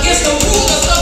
against the rulers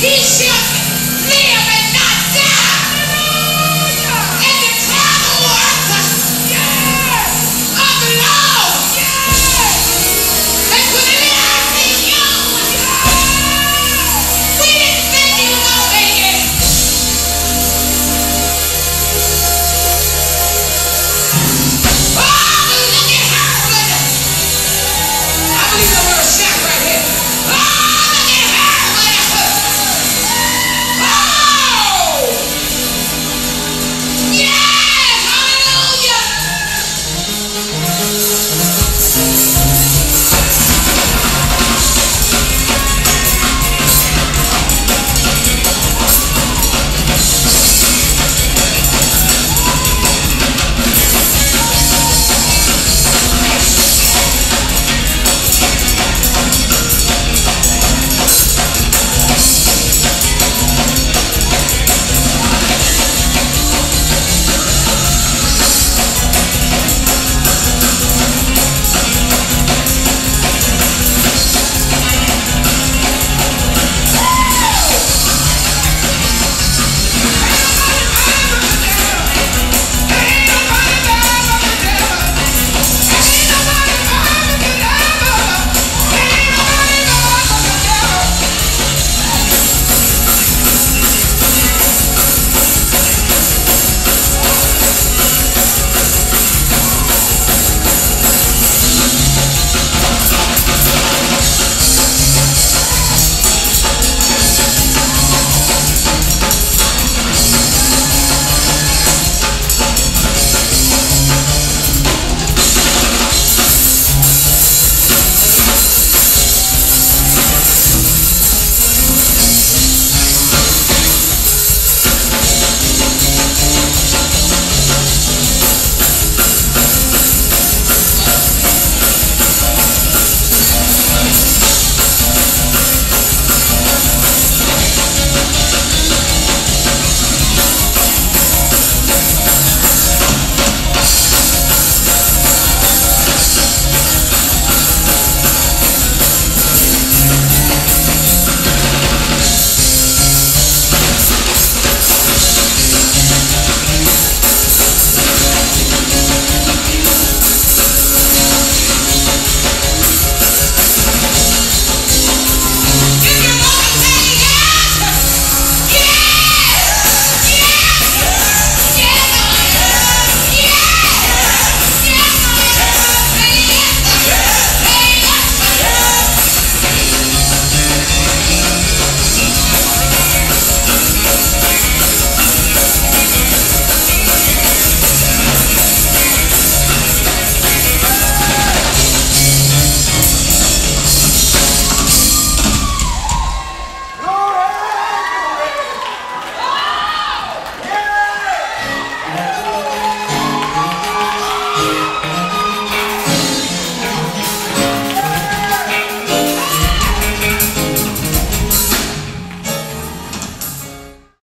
plead